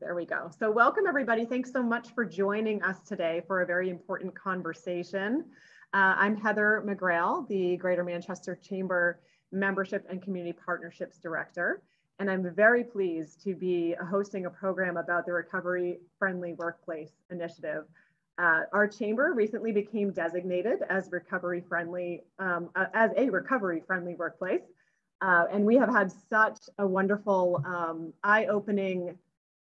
There we go. So welcome everybody. Thanks so much for joining us today for a very important conversation. Uh, I'm Heather McGrail, the Greater Manchester Chamber Membership and Community Partnerships Director. And I'm very pleased to be hosting a program about the Recovery Friendly Workplace Initiative. Uh, our chamber recently became designated as recovery friendly, um, uh, as a recovery friendly workplace. Uh, and we have had such a wonderful, um, eye-opening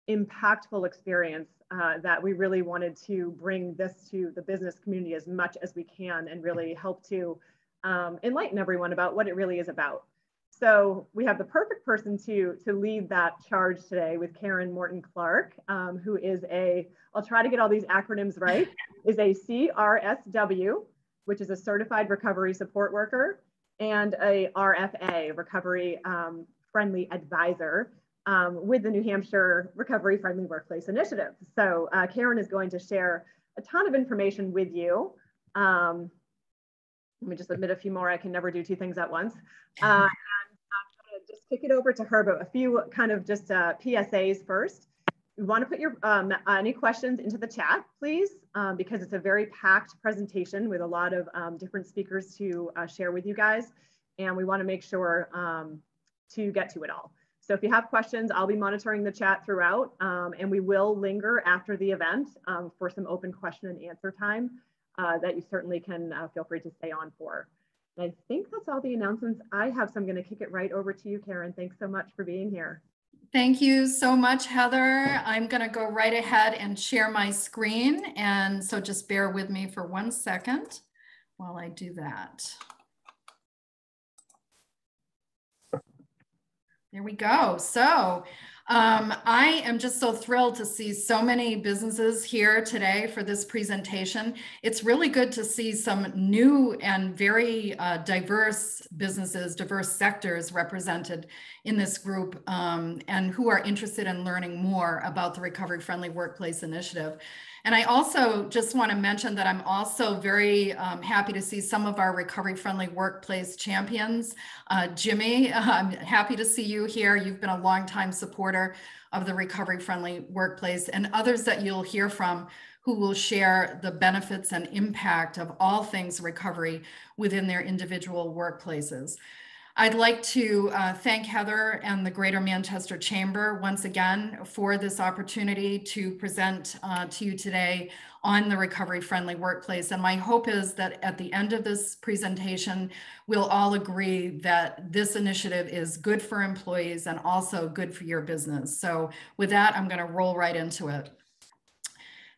impactful experience uh, that we really wanted to bring this to the business community as much as we can and really help to um, enlighten everyone about what it really is about. So we have the perfect person to, to lead that charge today with Karen Morton Clark, um, who is a, I'll try to get all these acronyms right, is a CRSW, which is a Certified Recovery Support Worker, and a RFA, Recovery um, Friendly Advisor um, with the New Hampshire Recovery Friendly Workplace Initiative. So uh, Karen is going to share a ton of information with you. Um, let me just admit a few more. I can never do two things at once. Uh, and I'm going to just kick it over to her, but a few kind of just uh, PSAs first. You want to put your um, any questions into the chat, please, um, because it's a very packed presentation with a lot of um, different speakers to uh, share with you guys. And we want to make sure um, to get to it all. So if you have questions, I'll be monitoring the chat throughout um, and we will linger after the event um, for some open question and answer time uh, that you certainly can uh, feel free to stay on for. And I think that's all the announcements I have. So I'm gonna kick it right over to you, Karen. Thanks so much for being here. Thank you so much, Heather. I'm gonna go right ahead and share my screen. And so just bear with me for one second while I do that. There we go. So um, I am just so thrilled to see so many businesses here today for this presentation. It's really good to see some new and very uh, diverse businesses, diverse sectors represented in this group um, and who are interested in learning more about the Recovery Friendly Workplace Initiative. And I also just want to mention that I'm also very um, happy to see some of our recovery friendly workplace champions. Uh, Jimmy, I'm happy to see you here. You've been a longtime supporter of the recovery friendly workplace and others that you'll hear from who will share the benefits and impact of all things recovery within their individual workplaces. I'd like to uh, thank Heather and the Greater Manchester Chamber once again for this opportunity to present uh, to you today on the recovery friendly workplace. And my hope is that at the end of this presentation, we'll all agree that this initiative is good for employees and also good for your business. So with that, I'm gonna roll right into it.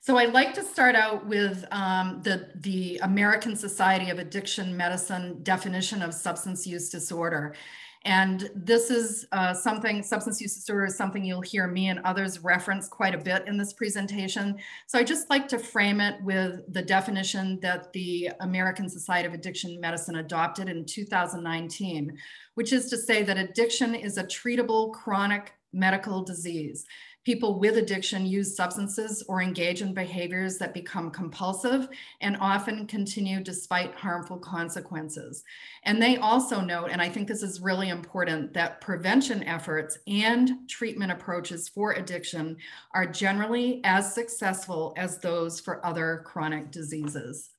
So I'd like to start out with um, the, the American Society of Addiction Medicine definition of substance use disorder. And this is uh, something, substance use disorder is something you'll hear me and others reference quite a bit in this presentation. So I just like to frame it with the definition that the American Society of Addiction Medicine adopted in 2019, which is to say that addiction is a treatable chronic medical disease People with addiction use substances or engage in behaviors that become compulsive and often continue despite harmful consequences. And they also note, and I think this is really important, that prevention efforts and treatment approaches for addiction are generally as successful as those for other chronic diseases.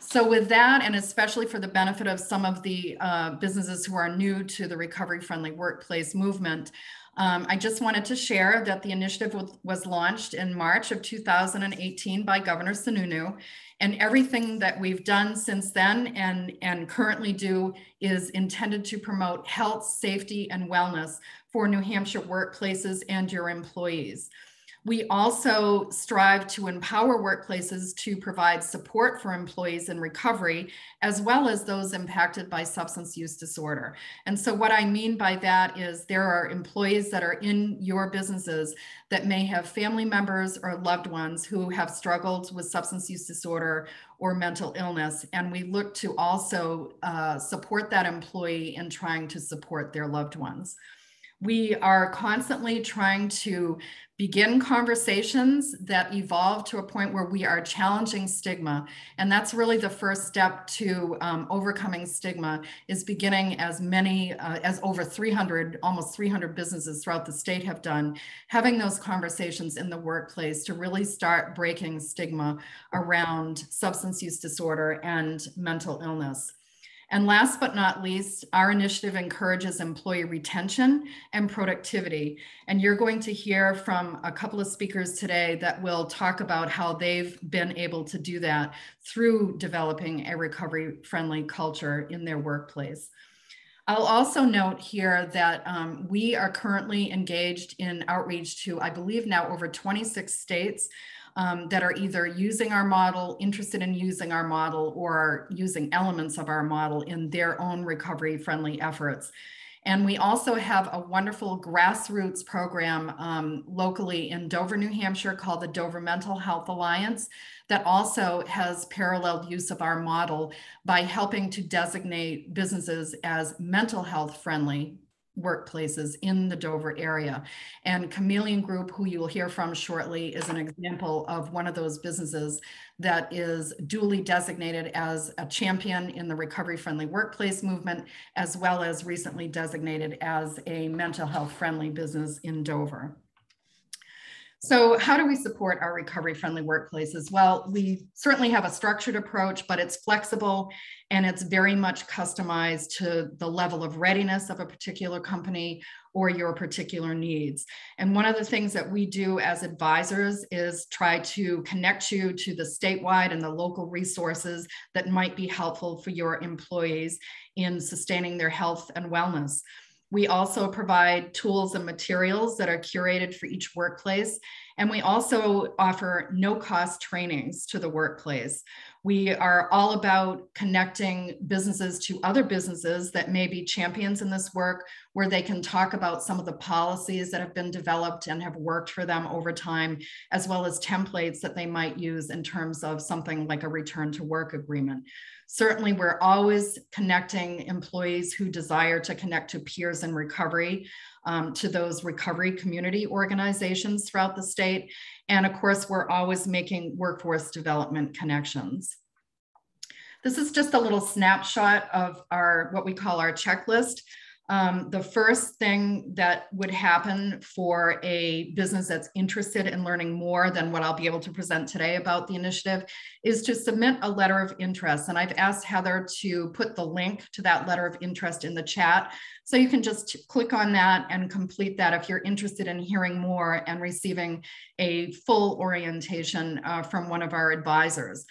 So with that, and especially for the benefit of some of the uh, businesses who are new to the recovery friendly workplace movement, um, I just wanted to share that the initiative was launched in March of 2018 by Governor Sununu. And everything that we've done since then and, and currently do is intended to promote health, safety, and wellness for New Hampshire workplaces and your employees. We also strive to empower workplaces to provide support for employees in recovery, as well as those impacted by substance use disorder. And so, what I mean by that is there are employees that are in your businesses that may have family members or loved ones who have struggled with substance use disorder or mental illness. And we look to also uh, support that employee in trying to support their loved ones. We are constantly trying to begin conversations that evolve to a point where we are challenging stigma. And that's really the first step to um, overcoming stigma is beginning as many uh, as over 300 almost 300 businesses throughout the state have done having those conversations in the workplace to really start breaking stigma around substance use disorder and mental illness and last but not least, our initiative encourages employee retention and productivity. And you're going to hear from a couple of speakers today that will talk about how they've been able to do that through developing a recovery friendly culture in their workplace. I'll also note here that um, we are currently engaged in outreach to, I believe now over 26 states um, that are either using our model, interested in using our model, or using elements of our model in their own recovery friendly efforts. And we also have a wonderful grassroots program um, locally in Dover, New Hampshire called the Dover Mental Health Alliance that also has paralleled use of our model by helping to designate businesses as mental health friendly workplaces in the Dover area. And Chameleon Group, who you will hear from shortly, is an example of one of those businesses that is duly designated as a champion in the recovery friendly workplace movement, as well as recently designated as a mental health friendly business in Dover. So how do we support our recovery friendly workplaces? Well, we certainly have a structured approach, but it's flexible and it's very much customized to the level of readiness of a particular company or your particular needs. And one of the things that we do as advisors is try to connect you to the statewide and the local resources that might be helpful for your employees in sustaining their health and wellness. We also provide tools and materials that are curated for each workplace. And we also offer no cost trainings to the workplace. We are all about connecting businesses to other businesses that may be champions in this work, where they can talk about some of the policies that have been developed and have worked for them over time, as well as templates that they might use in terms of something like a return to work agreement. Certainly, we're always connecting employees who desire to connect to peers in recovery, um, to those recovery community organizations throughout the state. And of course, we're always making workforce development connections. This is just a little snapshot of our what we call our checklist. Um, the first thing that would happen for a business that's interested in learning more than what I'll be able to present today about the initiative is to submit a letter of interest. And I've asked Heather to put the link to that letter of interest in the chat. So you can just click on that and complete that if you're interested in hearing more and receiving a full orientation uh, from one of our advisors.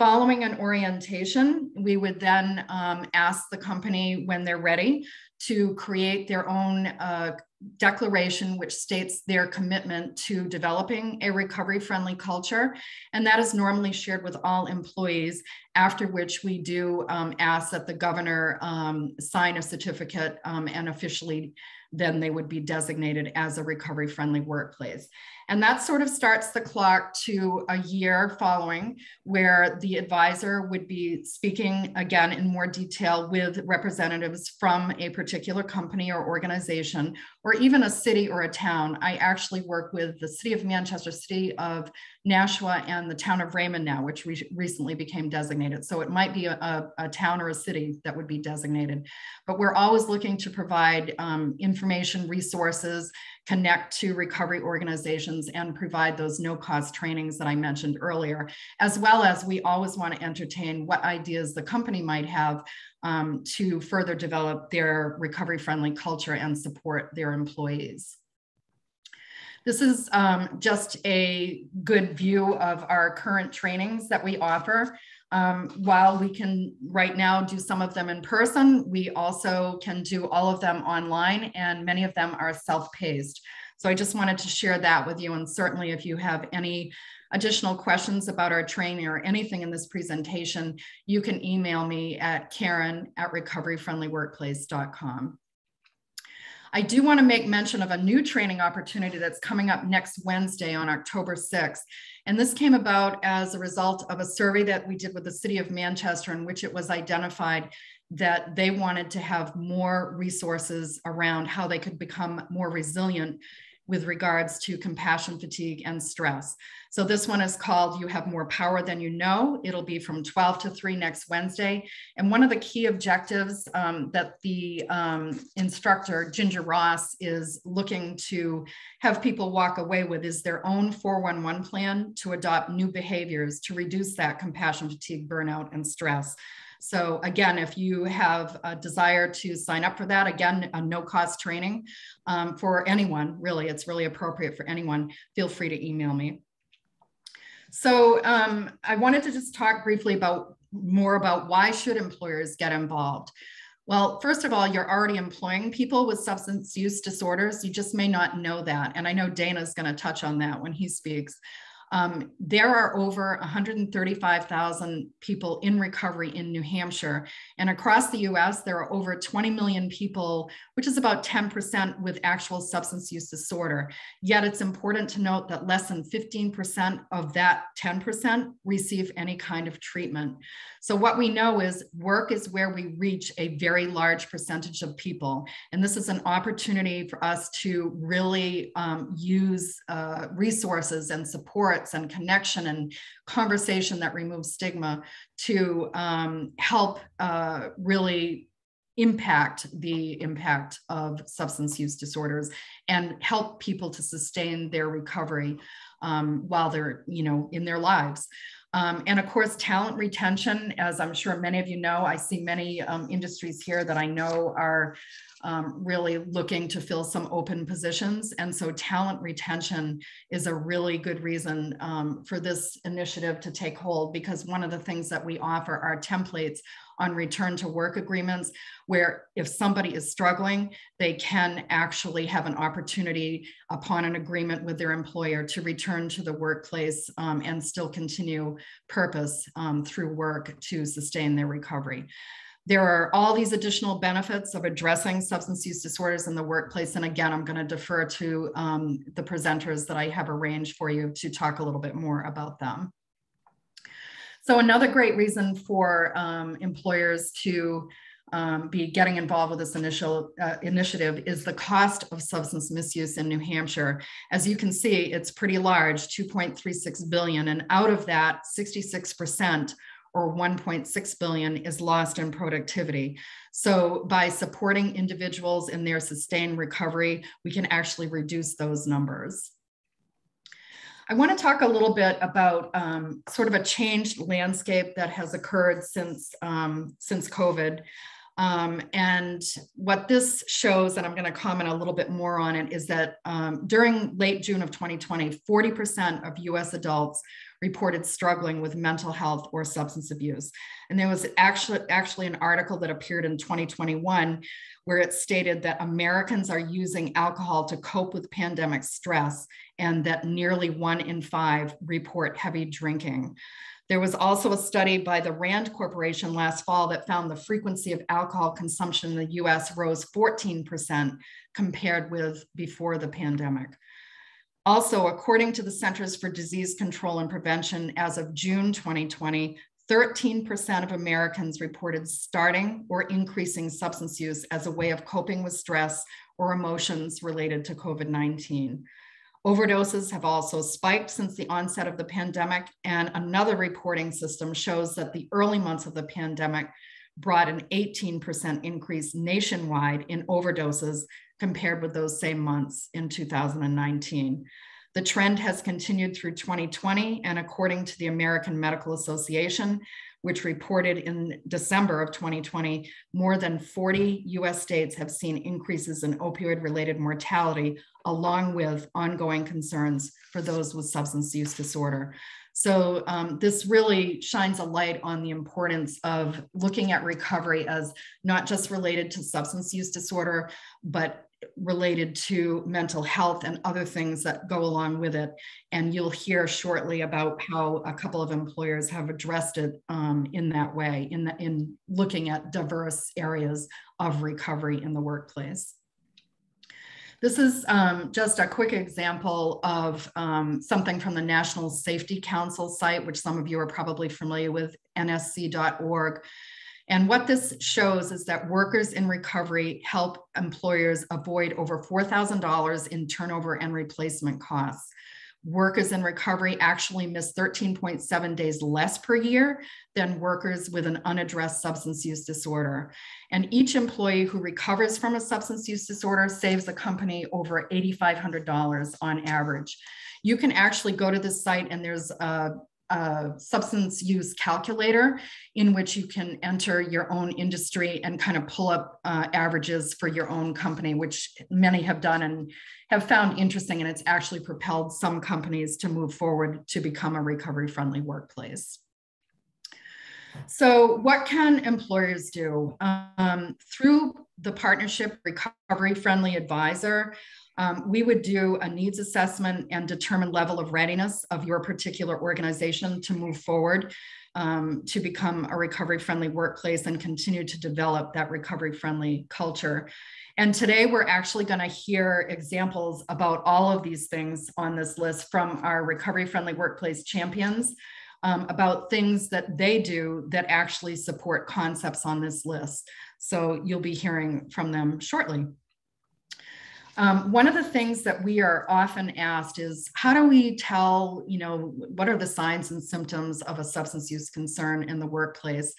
Following an orientation, we would then um, ask the company when they're ready to create their own uh, declaration which states their commitment to developing a recovery friendly culture. And that is normally shared with all employees, after which we do um, ask that the governor um, sign a certificate um, and officially then they would be designated as a recovery friendly workplace. And that sort of starts the clock to a year following, where the advisor would be speaking again in more detail with representatives from a particular company or organization, or even a city or a town. I actually work with the city of Manchester, city of Nashua, and the town of Raymond now, which re recently became designated. So it might be a, a, town or a city that would be designated. But we're always looking to provide um, information, resources, connect to recovery organizations and provide those no cost trainings that I mentioned earlier, as well as we always want to entertain what ideas the company might have um, to further develop their recovery friendly culture and support their employees. This is um, just a good view of our current trainings that we offer. Um, while we can right now do some of them in person, we also can do all of them online and many of them are self-paced. So I just wanted to share that with you. And certainly if you have any additional questions about our training or anything in this presentation, you can email me at karen at recoveryfriendlyworkplace.com. I do want to make mention of a new training opportunity that's coming up next Wednesday on October 6th. And this came about as a result of a survey that we did with the city of Manchester in which it was identified that they wanted to have more resources around how they could become more resilient with regards to compassion fatigue and stress. So this one is called You Have More Power Than You Know. It'll be from 12 to 3 next Wednesday. And one of the key objectives um, that the um, instructor, Ginger Ross, is looking to have people walk away with is their own 411 plan to adopt new behaviors to reduce that compassion fatigue, burnout, and stress. So again, if you have a desire to sign up for that, again, a no cost training um, for anyone, really, it's really appropriate for anyone, feel free to email me. So um, I wanted to just talk briefly about more about why should employers get involved. Well, first of all, you're already employing people with substance use disorders. You just may not know that. And I know Dana's going to touch on that when he speaks. Um, there are over 135,000 people in recovery in New Hampshire. And across the US, there are over 20 million people, which is about 10% with actual substance use disorder. Yet it's important to note that less than 15% of that 10% receive any kind of treatment. So what we know is work is where we reach a very large percentage of people. And this is an opportunity for us to really um, use uh, resources and and connection and conversation that removes stigma to um, help uh, really impact the impact of substance use disorders and help people to sustain their recovery um, while they're you know in their lives. Um, and of course, talent retention, as I'm sure many of you know, I see many um, industries here that I know are um, really looking to fill some open positions. And so talent retention is a really good reason um, for this initiative to take hold because one of the things that we offer are templates on return to work agreements where if somebody is struggling, they can actually have an opportunity upon an agreement with their employer to return to the workplace um, and still continue purpose um, through work to sustain their recovery. There are all these additional benefits of addressing substance use disorders in the workplace. And again, I'm going to defer to um, the presenters that I have arranged for you to talk a little bit more about them. So another great reason for um, employers to um, be getting involved with this initial uh, initiative is the cost of substance misuse in New Hampshire. As you can see, it's pretty large, 2.36 billion, and out of that, 66% or 1.6 billion is lost in productivity. So by supporting individuals in their sustained recovery, we can actually reduce those numbers. I want to talk a little bit about um, sort of a changed landscape that has occurred since, um, since COVID. Um, and what this shows, and I'm going to comment a little bit more on it, is that um, during late June of 2020, 40% of US adults reported struggling with mental health or substance abuse. And there was actually, actually an article that appeared in 2021 where it stated that Americans are using alcohol to cope with pandemic stress and that nearly one in five report heavy drinking. There was also a study by the RAND Corporation last fall that found the frequency of alcohol consumption in the US rose 14% compared with before the pandemic. Also, according to the Centers for Disease Control and Prevention, as of June 2020, 13% of Americans reported starting or increasing substance use as a way of coping with stress or emotions related to COVID 19. Overdoses have also spiked since the onset of the pandemic, and another reporting system shows that the early months of the pandemic brought an 18% increase nationwide in overdoses compared with those same months in 2019. The trend has continued through 2020, and according to the American Medical Association, which reported in December of 2020, more than 40 US states have seen increases in opioid related mortality, along with ongoing concerns for those with substance use disorder. So um, this really shines a light on the importance of looking at recovery as not just related to substance use disorder, but related to mental health and other things that go along with it. And you'll hear shortly about how a couple of employers have addressed it um, in that way, in, the, in looking at diverse areas of recovery in the workplace. This is um, just a quick example of um, something from the National Safety Council site, which some of you are probably familiar with, nsc.org. And what this shows is that workers in recovery help employers avoid over $4,000 in turnover and replacement costs. Workers in recovery actually miss 13.7 days less per year than workers with an unaddressed substance use disorder. And each employee who recovers from a substance use disorder saves the company over $8,500 on average. You can actually go to this site and there's a a substance use calculator in which you can enter your own industry and kind of pull up uh, averages for your own company, which many have done and have found interesting. And it's actually propelled some companies to move forward to become a recovery friendly workplace. So, what can employers do? Um, through the partnership Recovery Friendly Advisor, um, we would do a needs assessment and determine level of readiness of your particular organization to move forward um, to become a recovery friendly workplace and continue to develop that recovery friendly culture. And today we're actually going to hear examples about all of these things on this list from our recovery friendly workplace champions um, about things that they do that actually support concepts on this list. So you'll be hearing from them shortly. Um, one of the things that we are often asked is how do we tell, you know, what are the signs and symptoms of a substance use concern in the workplace?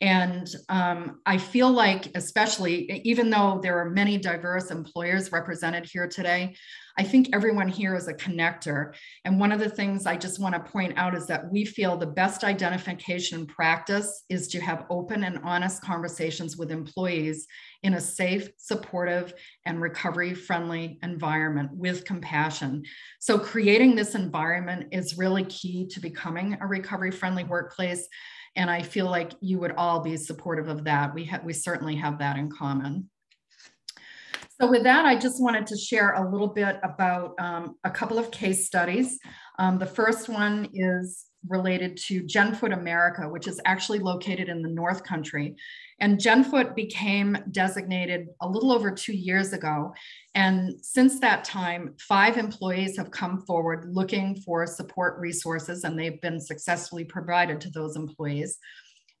And um, I feel like, especially, even though there are many diverse employers represented here today, I think everyone here is a connector. And one of the things I just want to point out is that we feel the best identification practice is to have open and honest conversations with employees in a safe, supportive, and recovery friendly environment with compassion. So, creating this environment is really key to becoming a recovery friendly workplace. And I feel like you would all be supportive of that. We, ha- we certainly have that in common. So with that, I just wanted to share a little bit about um, a couple of case studies. Um, the first one is related to Genfoot America, which is actually located in the North Country. And Genfoot became designated a little over two years ago. And since that time, five employees have come forward looking for support resources, and they've been successfully provided to those employees.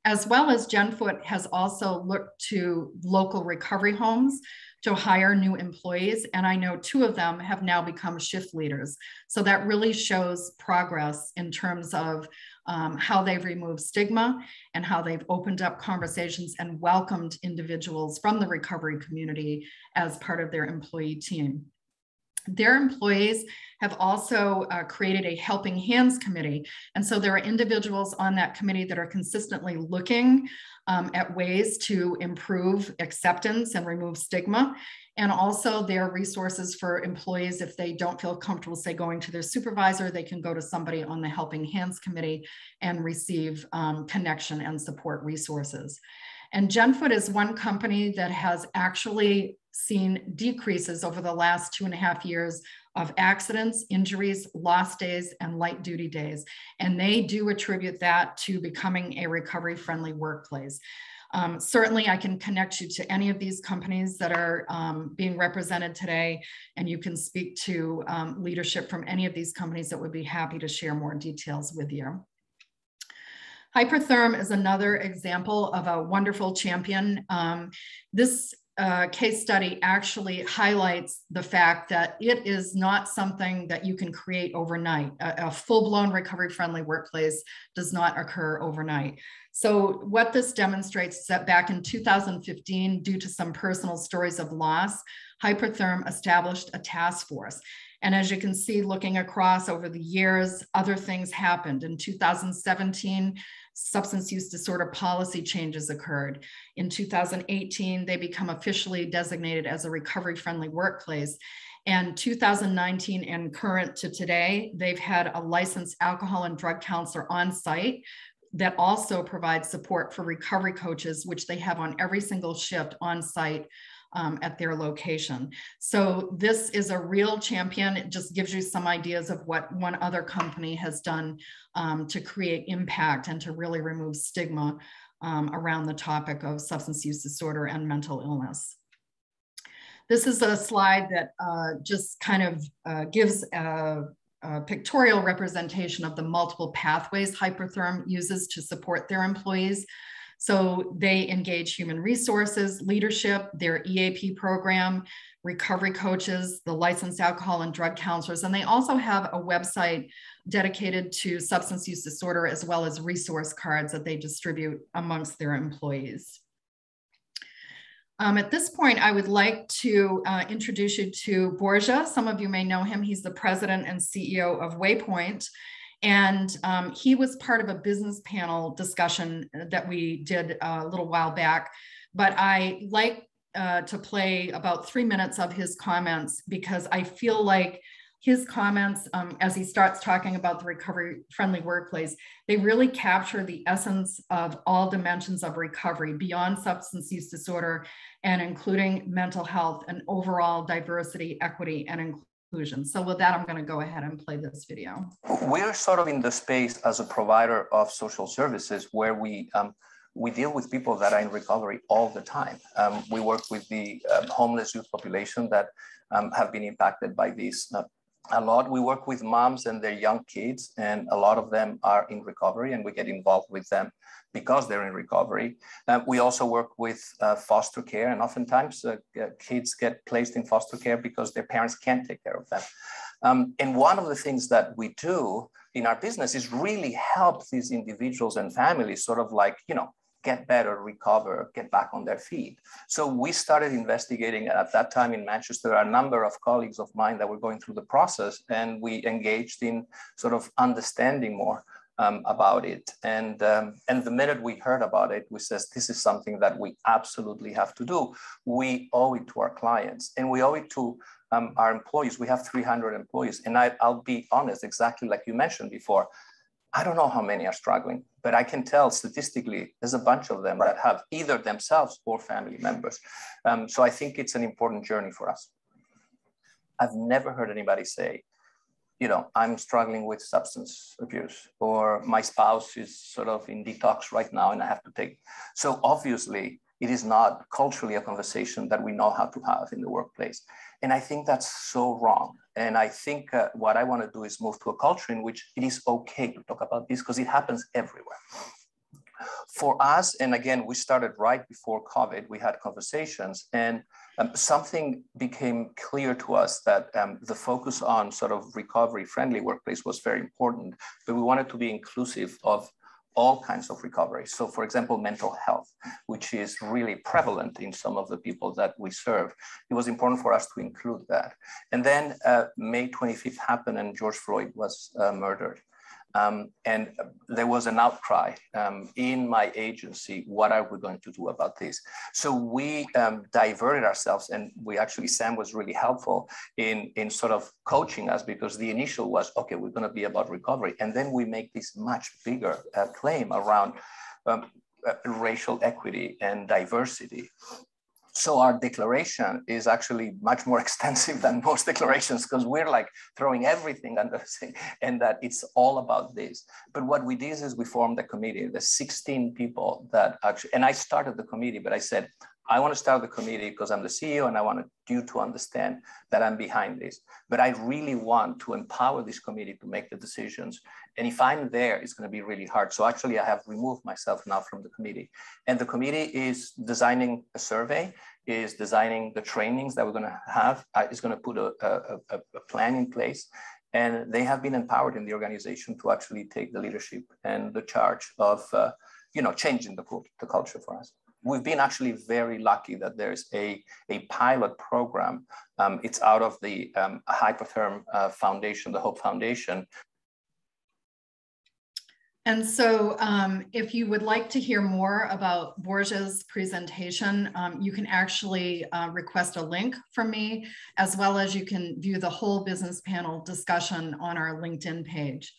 As well as Genfoot has also looked to local recovery homes to hire new employees. And I know two of them have now become shift leaders. So that really shows progress in terms of um, how they've removed stigma and how they've opened up conversations and welcomed individuals from the recovery community as part of their employee team. Their employees have also uh, created a helping hands committee. And so there are individuals on that committee that are consistently looking um, at ways to improve acceptance and remove stigma. And also there are resources for employees if they don't feel comfortable, say, going to their supervisor, they can go to somebody on the Helping Hands Committee and receive um, connection and support resources. And Genfoot is one company that has actually seen decreases over the last two and a half years of accidents, injuries, lost days, and light duty days. And they do attribute that to becoming a recovery friendly workplace. Um, certainly, I can connect you to any of these companies that are um, being represented today, and you can speak to um, leadership from any of these companies that would be happy to share more details with you. Hypertherm is another example of a wonderful champion. Um, this uh, case study actually highlights the fact that it is not something that you can create overnight. A, a full-blown recovery-friendly workplace does not occur overnight. So what this demonstrates is that back in 2015, due to some personal stories of loss, Hypertherm established a task force. And as you can see, looking across over the years, other things happened. In 2017, substance use disorder policy changes occurred. In 2018, they become officially designated as a recovery friendly workplace. And 2019 and current to today, they've had a licensed alcohol and drug counselor on site that also provides support for recovery coaches, which they have on every single shift on site um, at their location. So this is a real champion. It just gives you some ideas of what one other company has done um, to create impact and to really remove stigma um, around the topic of substance use disorder and mental illness. This is a slide that uh, just kind of uh, gives a, a pictorial representation of the multiple pathways Hypertherm uses to support their employees. So they engage human resources, leadership, their EAP program, recovery coaches, the licensed alcohol and drug counselors, and they also have a website dedicated to substance use disorder as well as resource cards that they distribute amongst their employees. Um, at this point, I would like to uh, introduce you to Borja. Some of you may know him. He's the president and CEO of Waypoint. And um, he was part of a business panel discussion that we did a little while back. But I like uh, to play about three minutes of his comments because I feel like his comments um, as he starts talking about the recovery friendly workplace, they really capture the essence of all dimensions of recovery beyond substance use disorder and including mental health and overall diversity, equity, and So with that, I'm going to go ahead and play this video. We're sort of in the space as a provider of social services where we um, we deal with people that are in recovery all the time. Um, we work with the um, homeless youth population that um, have been impacted by this uh, a lot. We work with moms and their young kids, and a lot of them are in recovery, and we get involved with them because they're in recovery. Uh, we also work with uh, foster care, and oftentimes uh, kids get placed in foster care because their parents can't take care of them. Um, and one of the things that we do in our business is really help these individuals and families sort of like, you know, get better, recover, get back on their feet. So we started investigating at that time in Manchester, a number of colleagues of mine that were going through the process, and we engaged in sort of understanding more um, about it. And, um, and the minute we heard about it, we says, this is something that we absolutely have to do. We owe it to our clients and we owe it to um, our employees. We have 300 employees. And I, I'll be honest, exactly like you mentioned before, I don't know how many are struggling, but I can tell statistically there's a bunch of them that have either themselves or family members. Um, so I think it's an important journey for us. I've never heard anybody say, you know, I'm struggling with substance abuse, or my spouse is sort of in detox right now and I have to take. So obviously, it is not culturally a conversation that we know how to have in the workplace. And I think that's so wrong. And I think uh, what I want to do is move to a culture in which it is okay to talk about this because it happens everywhere. For us, and again, we started right before COVID, we had conversations, and um, something became clear to us that um, the focus on sort of recovery friendly workplace was very important, but we wanted to be inclusive of all kinds of recovery. So for example, mental health, which is really prevalent in some of the people that we serve. It was important for us to include that. And then uh, May 25th happened and George Floyd was uh, murdered. Um, and there was an outcry um, in my agency, what are we going to do about this? So we um, diverted ourselves and we actually, Sam was really helpful in, in sort of coaching us because the initial was, okay, we're gonna be about recovery. And then we make this much bigger uh, claim around um, uh, racial equity and diversity. So our declaration is actually much more extensive than most declarations because we're like throwing everything under the and that it's all about this. But what we did is we formed a committee, the 16 people that actually, and I started the committee, but I said, I want to start the committee because I'm the CEO and I want you to understand that I'm behind this. But I really want to empower this committee to make the decisions. And if I'm there, it's going to be really hard. So actually, I have removed myself now from the committee. And the committee is designing a survey, is designing the trainings that we're going to have, is going to put a, a, a plan in place. And they have been empowered in the organization to actually take the leadership and the charge of, uh, you know, changing the, the culture for us we've been actually very lucky that there's a, a pilot program. Um, it's out of the um, Hypertherm uh, Foundation, the Hope Foundation. And so um, if you would like to hear more about Borja's presentation, um, you can actually uh, request a link from me, as well as you can view the whole business panel discussion on our LinkedIn page.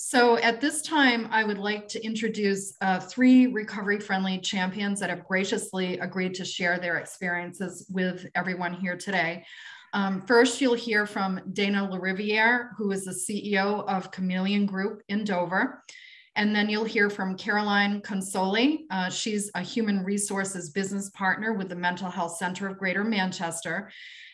So at this time, I would like to introduce uh, three recovery-friendly champions that have graciously agreed to share their experiences with everyone here today. Um, first, you'll hear from Dana Lariviere, who is the CEO of Chameleon Group in Dover. And then you'll hear from Caroline Consoli. Uh, she's a human resources business partner with the Mental Health Center of Greater Manchester.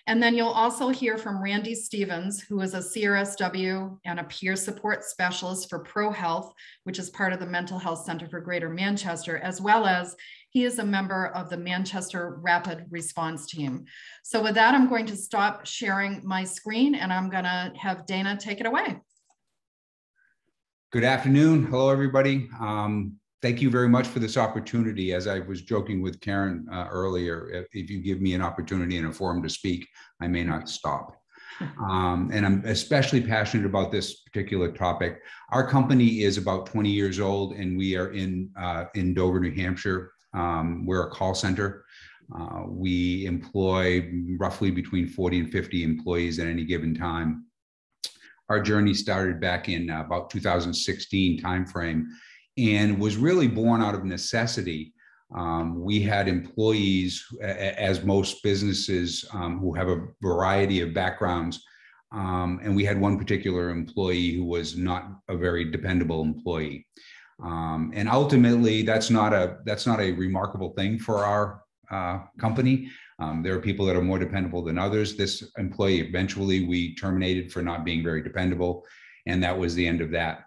And then you'll also hear from Randy Stevens, who is a CRSW and a peer support specialist for ProHealth, which is part of the Mental Health Center for Greater Manchester, as well as he is a member of the Manchester Rapid Response Team. So with that, I'm going to stop sharing my screen and I'm gonna have Dana take it away. Good afternoon. Hello, everybody. Um, thank you very much for this opportunity. As I was joking with Karen uh, earlier, if, if, you give me an opportunity and a forum to speak, I may not stop. Um, and I'm especially passionate about this particular topic. Our company is about 20 years old, and we are in uh, in Dover, New Hampshire. Um, we're a call center. Uh, we employ roughly between 40 and 50 employees at any given time our journey started back in uh, about 2016 timeframe and was really born out of necessity. Um, we had employees, as most businesses um, who have a variety of backgrounds, um, and we had one particular employee who was not a very dependable employee. Um, and ultimately, that's not a that's not a remarkable thing for our uh, company. Um, there are people that are more dependable than others. This employee eventually we terminated for not being very dependable, and that was the end of that.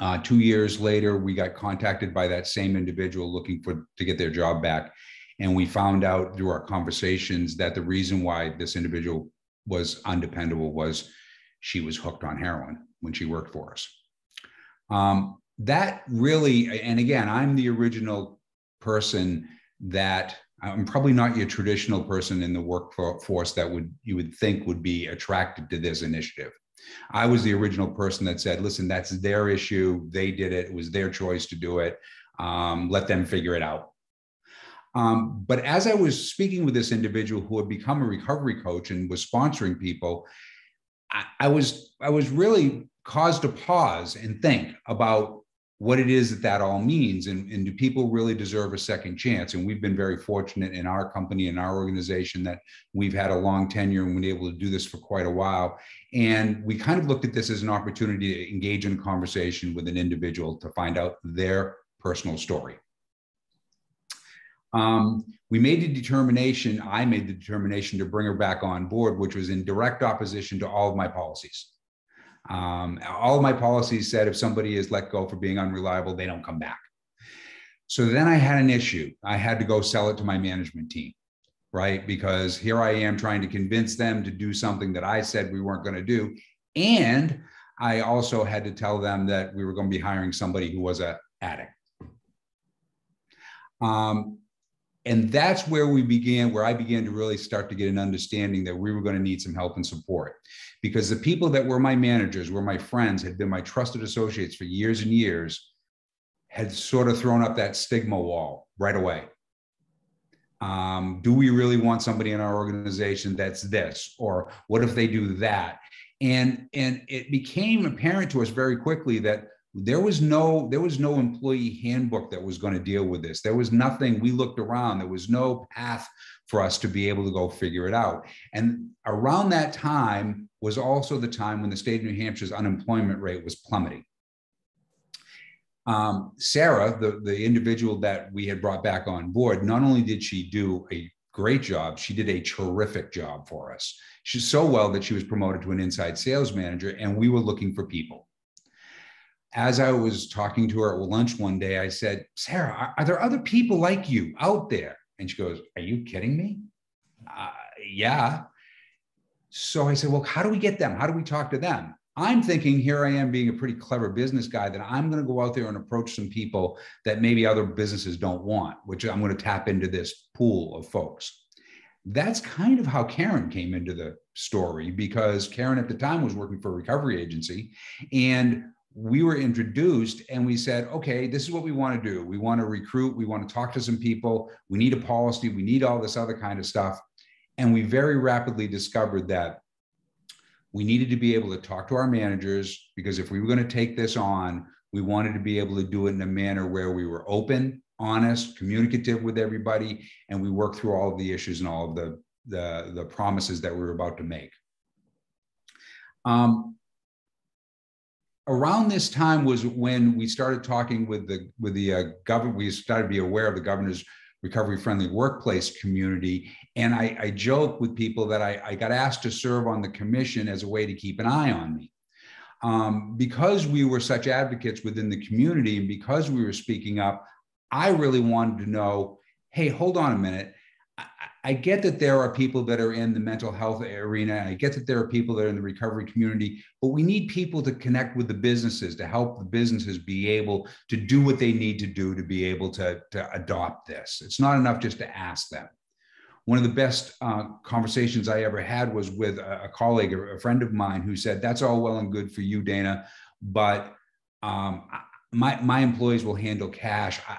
Uh, two years later, we got contacted by that same individual looking for to get their job back, and we found out through our conversations that the reason why this individual was undependable was she was hooked on heroin when she worked for us. Um, that really, and again, I'm the original person that I'm probably not your traditional person in the workforce that would you would think would be attracted to this initiative. I was the original person that said, "Listen, that's their issue. They did it. It was their choice to do it. Um, let them figure it out." Um, but as I was speaking with this individual who had become a recovery coach and was sponsoring people, I, I was I was really caused to pause and think about what it is that that all means and, and do people really deserve a second chance? And we've been very fortunate in our company and our organization that we've had a long tenure and been able to do this for quite a while. And we kind of looked at this as an opportunity to engage in conversation with an individual to find out their personal story. Um, we made a determination i made the determination to bring her back on board which was in direct opposition to all of my policies um, all my policies said if somebody is let go for being unreliable, they don't come back. So then I had an issue. I had to go sell it to my management team, right? Because here I am trying to convince them to do something that I said we weren't going to do. And I also had to tell them that we were going to be hiring somebody who was an addict. Um, and that's where we began, where I began to really start to get an understanding that we were going to need some help and support because the people that were my managers, were my friends, had been my trusted associates for years and years, had sort of thrown up that stigma wall right away. Um, do we really want somebody in our organization that's this, or what if they do that? And and it became apparent to us very quickly that there was no there was no employee handbook that was going to deal with this. There was nothing we looked around. There was no path for us to be able to go figure it out. And around that time was also the time when the state of new hampshire's unemployment rate was plummeting. Um, sarah the, the individual that we had brought back on board not only did she do a great job she did a terrific job for us. She's so well that she was promoted to an inside sales manager and we were looking for people as I was talking to her at lunch one day, I said, Sarah, are, are there other people like you out there? And she goes, Are you kidding me? Uh, yeah. So I said, Well, how do we get them? How do we talk to them? I'm thinking here I am being a pretty clever business guy that I'm going to go out there and approach some people that maybe other businesses don't want, which I'm going to tap into this pool of folks. That's kind of how Karen came into the story because Karen at the time was working for a recovery agency and we were introduced and we said, okay, this is what we want to do. We want to recruit, we want to talk to some people, we need a policy, we need all this other kind of stuff. And we very rapidly discovered that we needed to be able to talk to our managers because if we were going to take this on, we wanted to be able to do it in a manner where we were open, honest, communicative with everybody, and we worked through all of the issues and all of the, the, the promises that we were about to make. Um, around this time was when we started talking with the with the uh, government. We started to be aware of the governor's recovery friendly workplace community. And I, I joke with people that I, I, got asked to serve on the commission as a way to keep an eye on me. Um, because we were such advocates within the community and because we were speaking up, I really wanted to know hey, hold on a minute. I get that there are people that are in the mental health arena. I get that there are people that are in the recovery community, but we need people to connect with the businesses to help the businesses be able to do what they need to do to be able to, to adopt this. It's not enough just to ask them. One of the best uh, conversations I ever had was with a, a colleague, a, a, friend of mine, who said, "That's all well and good for you, Dana, but um, my my employees will handle cash. I,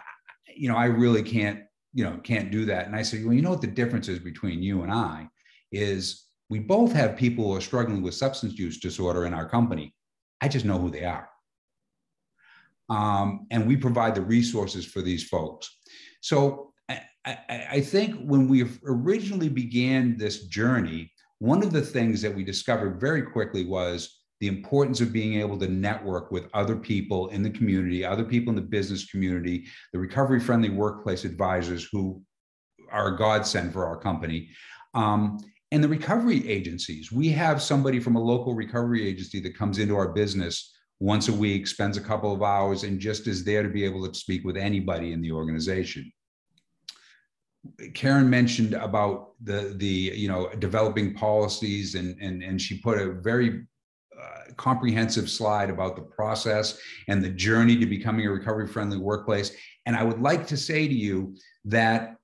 you know, I really can't you know, can't do that. And I said, well, you know what the difference is between you and I is we both have people who are struggling with substance use disorder in our company. I just know who they are. Um, and we provide the resources for these folks. So I, I, I think when we originally began this journey, one of the things that we discovered very quickly was the importance of being able to network with other people in the community, other people in the business community, the recovery friendly workplace advisors who are a godsend for our company. Um, and the recovery agencies. We have somebody from a local recovery agency that comes into our business once a week, spends a couple of hours, and just is there to be able to speak with anybody in the organization. Karen mentioned about the the you know developing policies and and and she put a very Uh, comprehensive slide about the process and the journey to becoming a recovery friendly workplace. And I would like to say to you that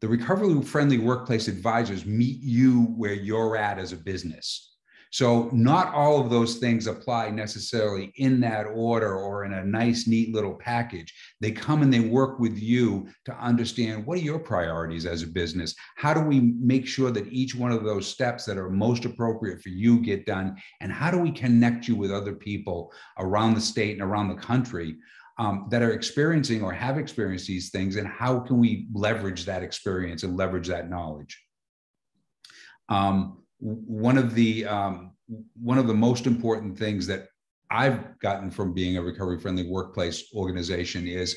the recovery friendly workplace advisors meet you where you're at as a business. So not all of those things apply necessarily in that order or in a nice, neat little package. They come and they work with you to understand what are your priorities as a business? How do we make sure that each one of those steps that are most appropriate for you get done? And how do we connect you with other people around the state and around the country um, that are experiencing or have experienced these things? And how can we leverage that experience and leverage that knowledge? Um, one of the um, one of the most important things that I've gotten from being a recovery friendly workplace organization is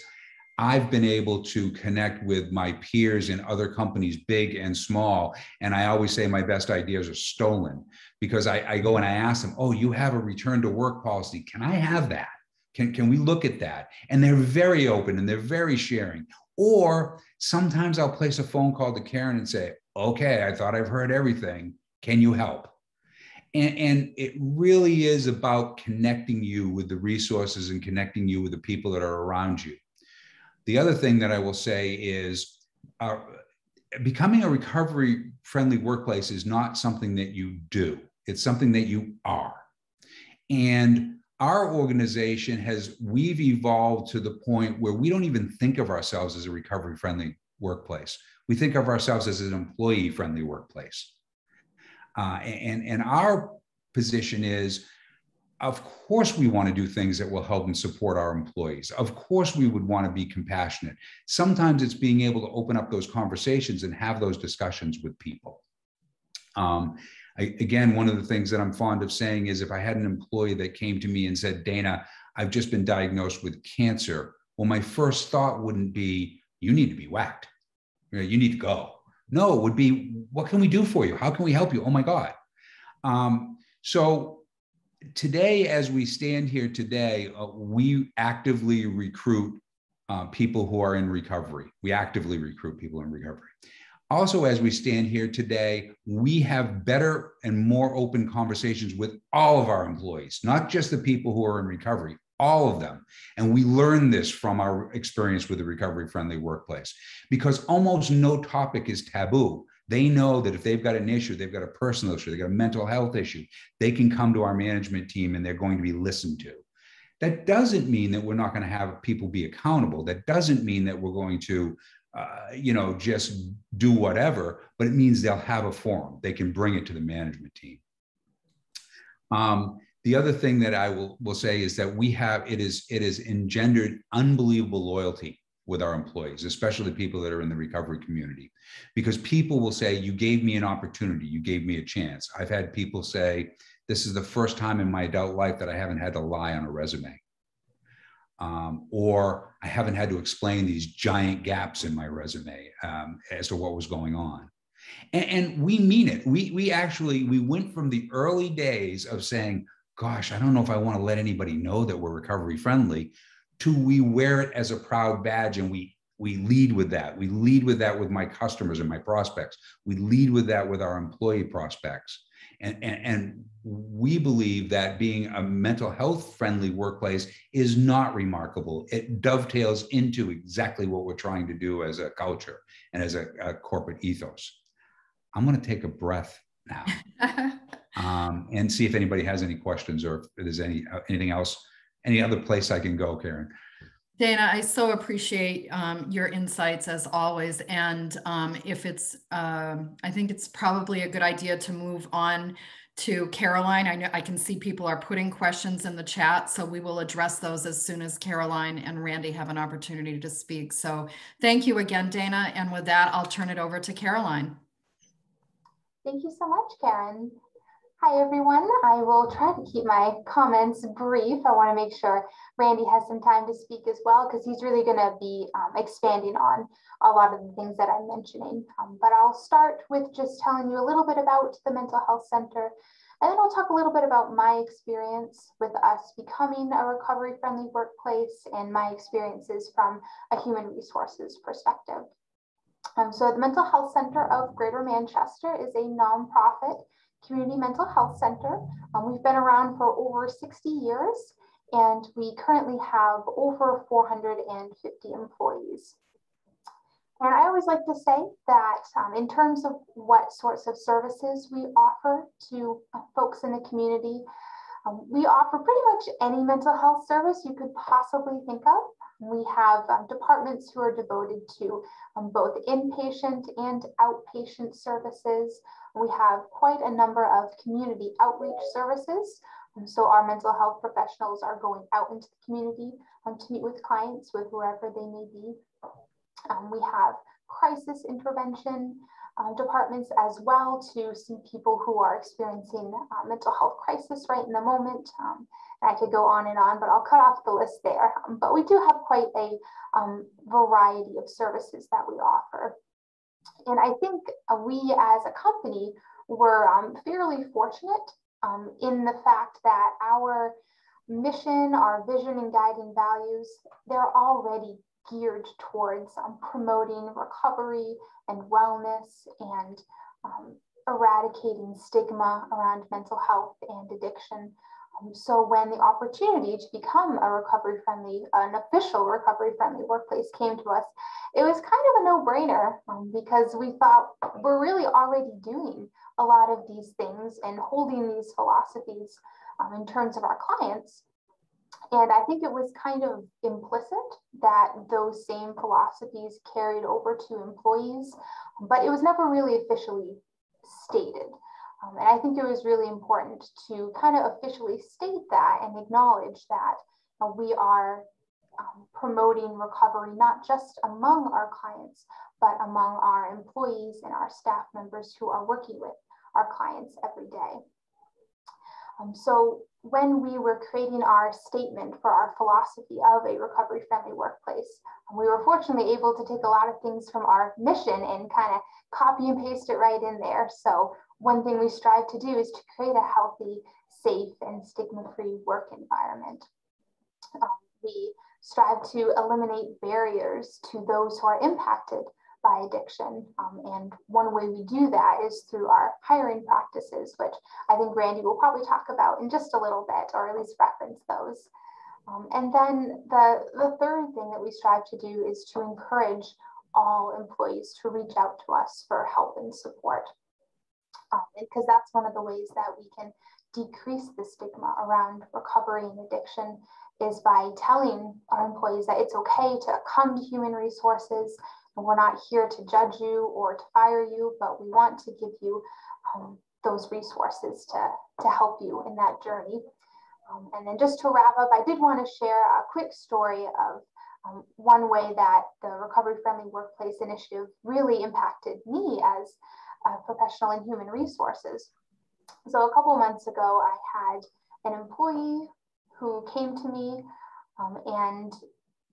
I've been able to connect with my peers in other companies, big and small. And I always say my best ideas are stolen because I, I go and I ask them, Oh, you have a return to work policy. Can I have that? Can, can we look at that? And they're very open and they're very sharing. Or sometimes I'll place a phone call to Karen and say, Okay, I thought I've heard everything. Can you help? And, and, it really is about connecting you with the resources and connecting you with the people that are around you. The other thing that I will say is uh, becoming a recovery friendly workplace is not something that you do, it's something that you are. And our organization has, we've evolved to the point where we don't even think of ourselves as a recovery friendly workplace. We think of ourselves as an employee friendly workplace. Uh, and, and our position is, of course, we want to do things that will help and support our employees. Of course, we would want to be compassionate. Sometimes it's being able to open up those conversations and have those discussions with people. Um, I, again, one of the things that I'm fond of saying is if I had an employee that came to me and said, Dana, I've just been diagnosed with cancer, well, my first thought wouldn't be, you need to be whacked. You, know, you need to go. No, it would be, what can we do for you? How can we help you? Oh my God. Um, so today, as we stand here today, uh, we actively recruit uh, people who are in recovery. We actively recruit people in recovery. Also, as we stand here today, we have better and more open conversations with all of our employees, not just the people who are in recovery, all of them. And we learn this from our experience with the recovery friendly workplace because almost no topic is taboo. They know that if they've got an issue, they've got a personal issue, they've got a mental health issue, they can come to our management team and they're going to be listened to. That doesn't mean that we're not going to have people be accountable. That doesn't mean that we're going to, uh, you know, just do whatever, but it means they'll have a forum. They can bring it to the management team. Um, the other thing that I will, will say is that we have it is it is engendered unbelievable loyalty with our employees, especially people that are in the recovery community, because people will say, You gave me an opportunity, you gave me a chance. I've had people say, This is the first time in my adult life that I haven't had to lie on a resume. Um, or I haven't had to explain these giant gaps in my resume um, as to what was going on. And, and we mean it. We, we actually, we went from the early days of saying, gosh, I don't know if I want to let anybody know that we're recovery friendly, to we wear it as a proud badge and we we lead with that. We lead with that with my customers and my prospects. We lead with that with our employee prospects. And, and, and we believe that being a mental health friendly workplace is not remarkable. It dovetails into exactly what we're trying to do as a culture and as a, a corporate ethos. I'm going to take a breath now um, and see if anybody has any questions or if there's any uh, anything else, any other place I can go, Karen. Dana, I so appreciate um, your insights as always. And um, if it's, um, I think it's probably a good idea to move on to Caroline. I know I can see people are putting questions in the chat, so we will address those as soon as Caroline and Randy have an opportunity to speak. So thank you again, Dana. And with that, I'll turn it over to Caroline. Thank you so much, Karen. Hi, everyone. I will try to keep my comments brief. I want to make sure Randy has some time to speak as well, because he's really going to be um, expanding on a lot of the things that I'm mentioning. Um, but I'll start with just telling you a little bit about the Mental Health Center, and then I'll talk a little bit about my experience with us becoming a recovery friendly workplace and my experiences from a human resources perspective. Um, so the Mental Health Center of Greater Manchester is a nonprofit community mental health center. Um, we've been around for over 60 years and we currently have over 450 employees. And I always like to say that um, in terms of what sorts of services we offer to uh, folks in the community, um, we offer pretty much any mental health service you could possibly think of. We have um, departments who are devoted to um, both inpatient and outpatient services. We have quite a number of community outreach services. Um, so our mental health professionals are going out into the community um, to meet with clients with whoever they may be. Um, we have crisis intervention uh, departments as well to see people who are experiencing uh, mental health crisis right in the moment. I could go on and on, but I'll cut off the list there. Um, but we do have quite a um, variety of services that we offer. And I think uh, we as a company were um, fairly fortunate um, in the fact that our mission, our vision and guiding values, they're already geared towards um, promoting recovery and wellness and um, eradicating stigma around mental health and addiction. Um, so when the opportunity to become a recovery friendly, an official recovery friendly workplace came to us, it was kind of a no brainer um, because we thought we're really already doing a lot of these things and holding these philosophies um, in terms of our clients. And I think it was kind of implicit that those same philosophies carried over to employees, but it was never really officially stated. Um, and I think it was really important to kind of officially state that and acknowledge that uh, we are um, promoting recovery, not just among our clients, but among our employees and our staff members who are working with our clients every day. Um, so when we were creating our statement for our philosophy of a recovery friendly workplace, we were fortunately able to take a lot of things from our mission and kind of copy and paste it right in there. So one thing we strive to do is to create a healthy, safe, and stigma-free work environment. Um, we strive to eliminate barriers to those who are impacted by addiction. Um, and one way we do that is through our hiring practices, which I think Randy will probably talk about in just a little bit, or at least reference those. Um, and then the, the third thing that we strive to do is to encourage all employees to reach out to us for help and support um, because that's one of the ways that we can decrease the stigma around recovery and addiction is by telling our employees that it's okay to come to human resources. And we're not here to judge you or to fire you but we want to give you um, those resources to, to help you in that journey. Um, and then just to wrap up i did want to share a quick story of um, one way that the Recovery Friendly Workplace Initiative really impacted me as a professional in human resources. So a couple months ago, I had an employee who came to me um, and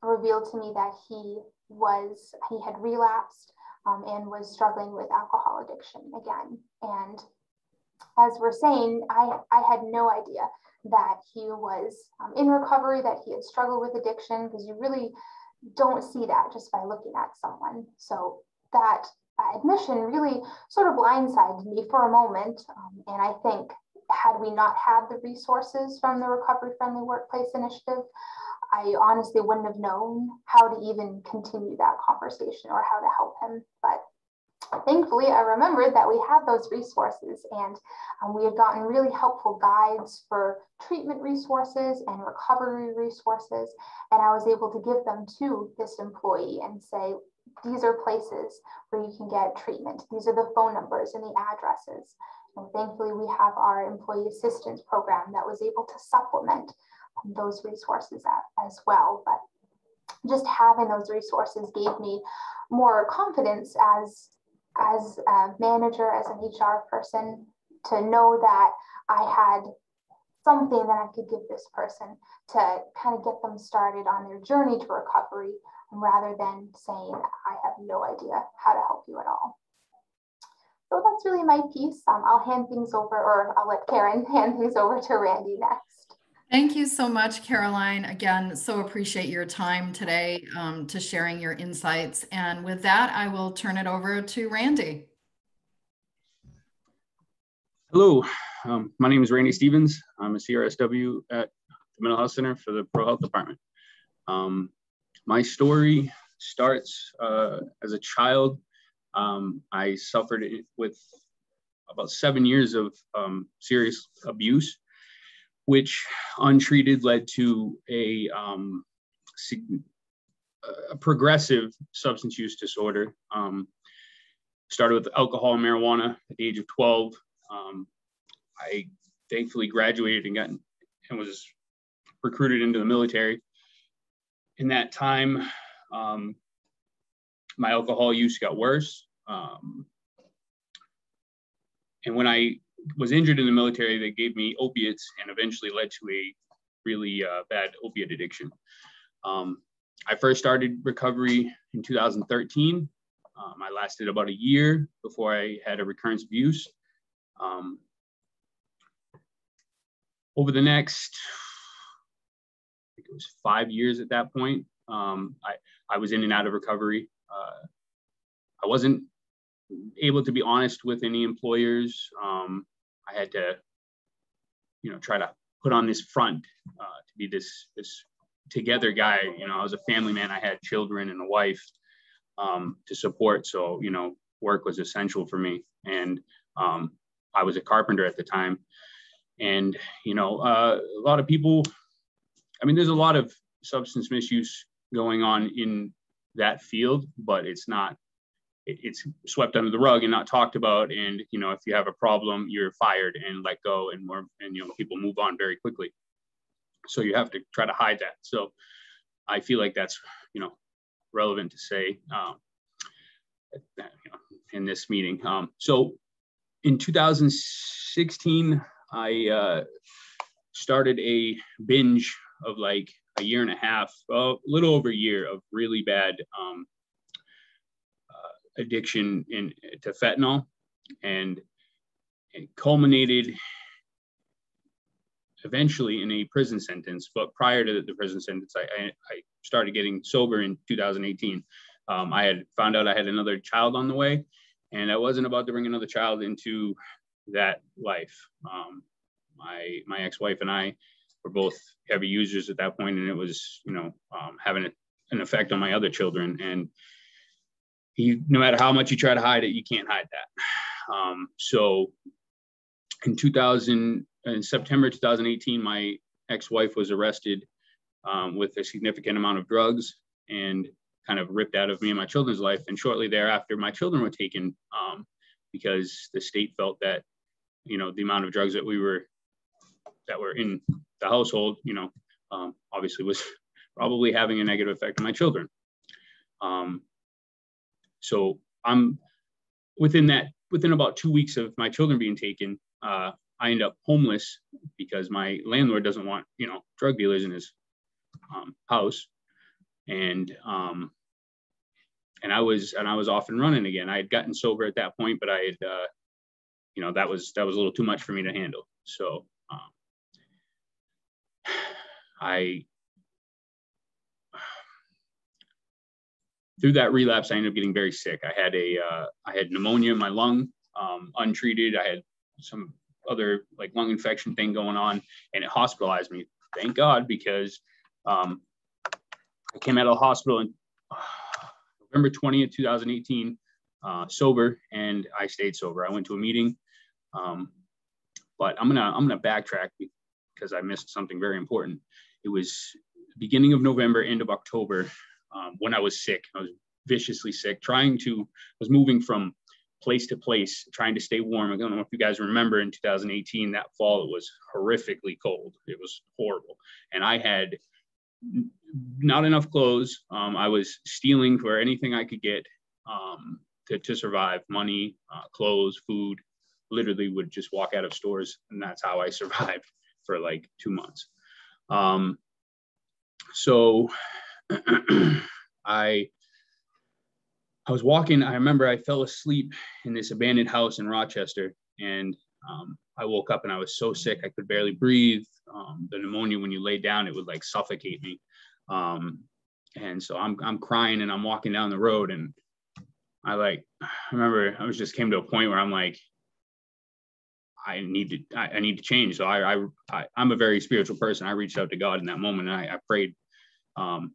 revealed to me that he was he had relapsed um, and was struggling with alcohol addiction again. And as we're saying, I, I had no idea that he was um, in recovery, that he had struggled with addiction, because you really don't see that just by looking at someone. So that admission really sort of blindsided me for a moment. Um, and I think had we not had the resources from the Recovery Friendly Workplace Initiative, I honestly wouldn't have known how to even continue that conversation or how to help him. But thankfully, I remembered that we had those resources and um, we had gotten really helpful guides for treatment resources and recovery resources. And I was able to give them to this employee and say, these are places where you can get treatment. These are the phone numbers and the addresses. And thankfully, we have our employee assistance program that was able to supplement um, those resources as well. But just having those resources gave me more confidence as as a manager, as an HR person, to know that I had something that I could give this person to kind of get them started on their journey to recovery rather than saying, I have no idea how to help you at all. So that's really my piece. Um, I'll hand things over, or I'll let Karen hand things over to Randy next. Thank you so much, Caroline. Again, so appreciate your time today um, to sharing your insights. And with that, I will turn it over to Randy. Hello, um, my name is Randy Stevens. I'm a CRSW at the Mental Health Center for the Pro Health Department. Um, my story starts uh, as a child. Um, I suffered with about seven years of um, serious abuse which untreated led to a, um, a progressive substance use disorder. Um, started with alcohol and marijuana at the age of 12. Um, I thankfully graduated and got and was recruited into the military. In that time, um, my alcohol use got worse. Um, and when I was injured in the military they gave me opiates and eventually led to a really uh, bad opiate addiction. Um, I first started recovery in 2013. Um, I lasted about a year before I had a recurrence of use. Um, over the next, it was five years at that point, um, I, I was in and out of recovery. Uh, I wasn't able to be honest with any employers. Um, I had to, you know, try to put on this front uh, to be this this together guy. You know, I was a family man. I had children and a wife um, to support. So you know, work was essential for me, and um, I was a carpenter at the time. And you know, uh, a lot of people. I mean, there's a lot of substance misuse going on in that field, but it's not it, it's swept under the rug and not talked about. And you know, if you have a problem, you're fired and let go, and more, and you know, people move on very quickly. So you have to try to hide that. So I feel like that's you know relevant to say um, in this meeting. Um, so in 2016, I uh, started a binge of like a year and a half, a little over a year of really bad um, addiction in, to fentanyl and it culminated eventually in a prison sentence. But prior to the prison sentence, I, I, I started getting sober in 2018. Um, I had found out I had another child on the way, and I wasn't about to bring another child into that life. Um, my my ex-wife and I were both heavy users at that point, and it was you know um, having a, an effect on my other children. And you no matter how much you try to hide it, you can't hide that. Um, so in 2000, in September 2018, my ex-wife was arrested um, with a significant amount of drugs and kind of ripped out of me and my children's life. And shortly thereafter, my children were taken um, because the state felt that, you know, the amount of drugs that we were that were in the household, you know, um, obviously was probably having a negative effect on my children. Um, so I'm within that, within about two weeks of my children being taken, uh, I end up homeless because my landlord doesn't want, you know, drug dealers in his um, house. And um, and I was and I was off and running again. I had gotten sober at that point, but I had, uh, you know, that was that was a little too much for me to handle. So um, I through that relapse, I ended up getting very sick. I had a uh, I had pneumonia in my lung, um, untreated. I had some other like lung infection thing going on, and it hospitalized me. Thank God, because um, I came out of the hospital in uh, November 20th, 2018, uh, sober, and I stayed sober. I went to a meeting, um, but I'm gonna I'm gonna backtrack because I missed something very important. It was beginning of November, end of October, um, when I was sick. I was viciously sick, trying to, I was moving from place to place, trying to stay warm. I don't know if you guys remember in 2018, that fall, it was horrifically cold. It was horrible. And I had not enough clothes. Um, I was stealing for anything I could get um, to, to survive money, uh, clothes, food. Literally would just walk out of stores. And that's how I survived for like two months. Um, so I I was walking. I remember I fell asleep in this abandoned house in Rochester, and um, I woke up and I was so sick I could barely breathe. Um, the pneumonia, when you lay down, it would like suffocate me. Um, and so I'm I'm crying and I'm walking down the road and I like I remember I was just came to a point where I'm like I need to I, I need to change. So I, I I am a very spiritual person. I reached out to God in that moment and I, I prayed. Um,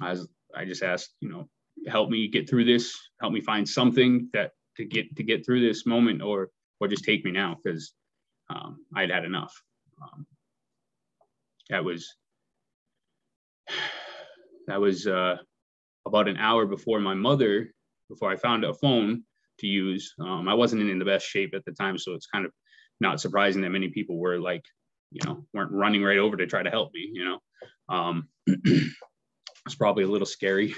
I was I just asked you know help me get through this. Help me find something that to get to get through this moment or or just take me now because um, I'd had enough. Um, that was that was uh, about an hour before my mother before I found a phone to use. Um, I wasn't in the best shape at the time, so it's kind of not surprising that many people were like, you know, weren't running right over to try to help me. You know, um, it's probably a little scary,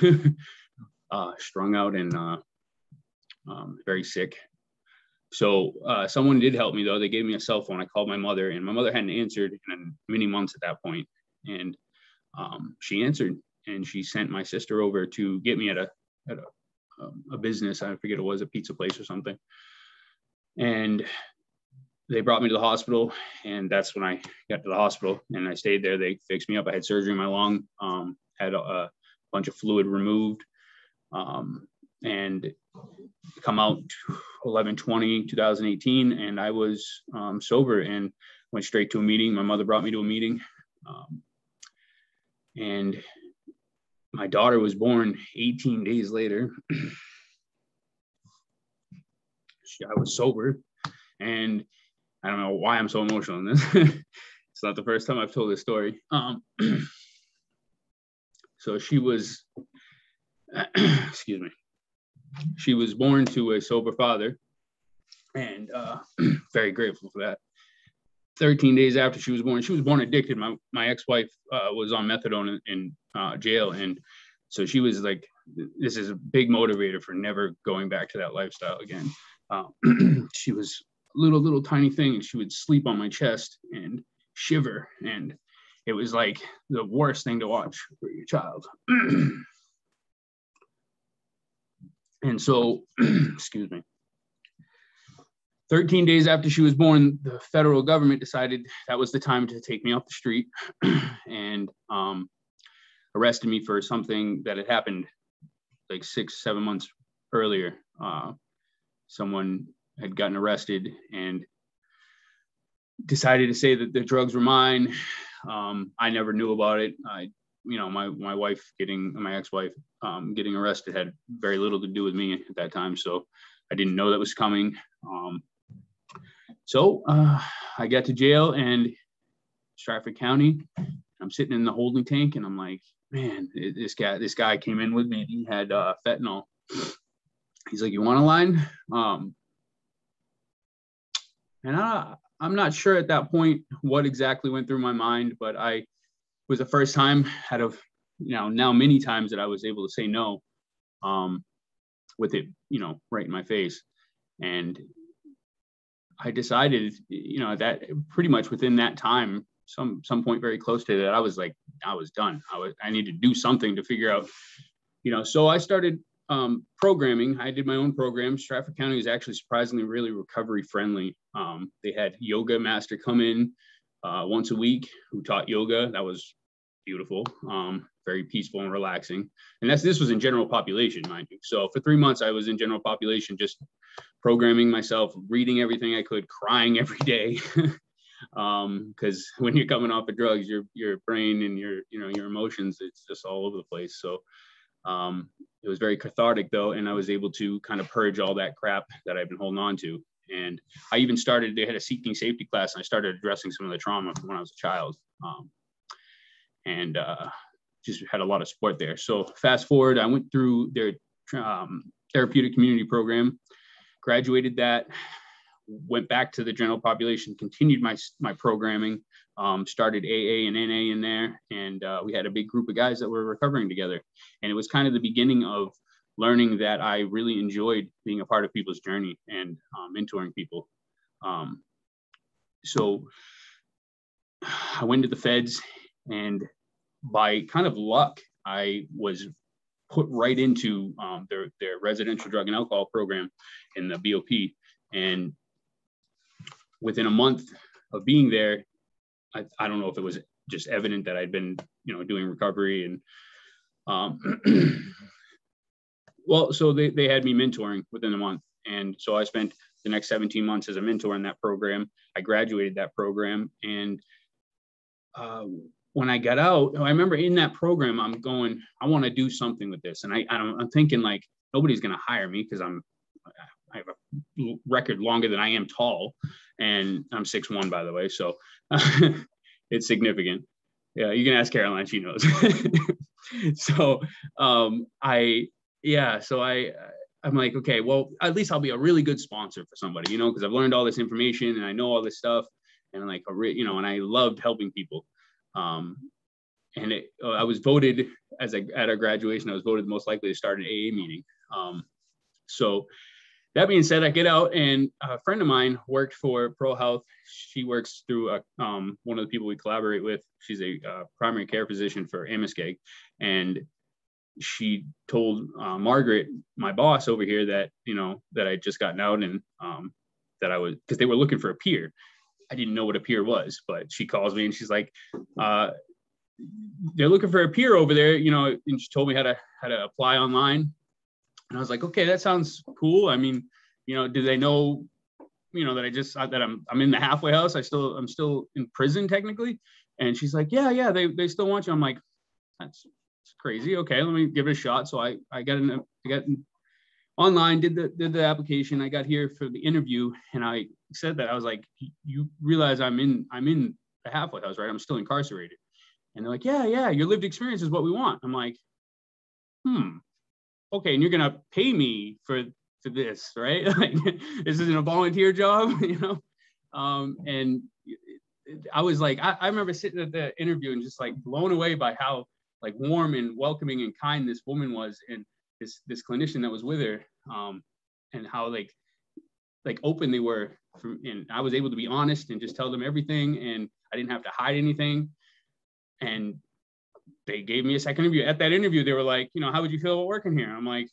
uh, strung out and uh, um, very sick. So uh, someone did help me though. They gave me a cell phone. I called my mother, and my mother hadn't answered in many months at that point. And um, she answered, and she sent my sister over to get me at a at a, um, a business. I forget it was a pizza place or something. And they brought me to the hospital, and that's when I got to the hospital. And I stayed there. They fixed me up. I had surgery in my lung. Um, had a, a, bunch of fluid removed. Um, and come out 11 20 2018 and i was um, sober and went straight to a meeting my mother brought me to a meeting um, and my daughter was born 18 days later i was sober and i don't know why i'm so emotional in this. It's not the first time i've told this story. Um, so she was excuse me. She was born to a sober father and uh, very grateful for that. 13 days after she was born she was born addicted. My, my ex-wife uh, was on methadone in, in uh, jail. And so she was like this is a big motivator for never going back to that lifestyle again. Uh, she was little little tiny thing and she would sleep on my chest and shiver and it was like the worst thing to watch for your child And so, excuse me, 13 days after she was born, the federal government decided that was the time to take me off the street and um, arrested me for something that had happened like six, seven months earlier. Uh, someone had gotten arrested and decided to say that the drugs were mine. Um, I never knew about it. I you know, my my wife getting my ex-wife um, getting arrested had very little to do with me at that time, so I didn't know that was coming. Um, so uh, I got to jail and Strafford County. I'm sitting in the holding tank, and I'm like, man, this guy this guy came in with me. He had uh, fentanyl. He's like, you want a line? Um, and I, I'm not sure at that point what exactly went through my mind, but I was the first time out of you know now many times that I was able to say no, um, with it, you know, right in my face, and I decided, you know, that pretty much within that time, some some point very close to that, I was like, I was done. I was I need to do something to figure out, you know. So I started um, programming. I did my own program. Strafford County is actually surprisingly really recovery friendly. Um, they had yoga master come in uh, once a week who taught yoga. That was beautiful, um, very peaceful and relaxing. And that's this was in general population, mind you. So for three months, I was in general population, just programming myself, reading everything I could, crying every day. um because when you're coming off of drugs your your brain and your you know your emotions it's just all over the place so um it was very cathartic though and i was able to kind of purge all that crap that i've been holding on to and I even started, they had a seeking safety class, and I started addressing some of the trauma from when I was a child. Um, and uh, just had a lot of support there. So fast forward, I went through their um, therapeutic community program, graduated that, went back to the general population, continued my, my programming, um, started AA and NA in there. And uh, we had a big group of guys that were recovering together. And it was kind of the beginning of learning that I really enjoyed being a part of people's journey and um, mentoring people. Um, so I went to the feds, and by kind of luck, I was put right into um, their their residential drug and alcohol program in the BOP, and within a month of being there, I, I don't know if it was just evident that I'd been you know doing recovery and um, Well, so they, they had me mentoring within a month. And so I spent the next 17 months as a mentor in that program. I graduated that program. And uh, when I got out, I remember in that program, I'm going, I want to do something with this. And I, I'm thinking like, nobody's going to hire me because I'm, I have a record longer than I am tall. And I'm six one, by the way. So it's significant. Yeah, you can ask Caroline, she knows. so um, I yeah so i i'm like okay well at least i'll be a really good sponsor for somebody you know because i've learned all this information and i know all this stuff and like you know and i loved helping people um and it, uh, i was voted as a at our graduation i was voted most likely to start an aa meeting um so that being said, I get out and a friend of mine worked for Pro Health. She works through a, um, one of the people we collaborate with. She's a uh, primary care physician for Amoskeag, and she told uh, Margaret, my boss over here, that you know that I just gotten out and um, that I was because they were looking for a peer. I didn't know what a peer was, but she calls me and she's like, uh, "They're looking for a peer over there," you know, and she told me how to how to apply online. And I was like, "Okay, that sounds cool." I mean, you know, do they know, you know, that I just that I'm I'm in the halfway house? I still I'm still in prison technically. And she's like, "Yeah, yeah, they they still want you." I'm like, "That's it's crazy. Okay, let me give it a shot. So I I got in, I got in, online, did the did the application. I got here for the interview, and I said that I was like, you realize I'm in I'm in the halfway house, right? I'm still incarcerated. And they're like, yeah, yeah, your lived experience is what we want. I'm like, hmm, okay, and you're gonna pay me for for this, right? like this isn't a volunteer job, you know. Um, and I was like, I, I remember sitting at the interview and just like blown away by how like warm and welcoming and kind this woman was and this this clinician that was with her um and how like like open they were and I was able to be honest and just tell them everything and I didn't have to hide anything and they gave me a second interview. At that interview they were like you know how would you feel about working here? I'm like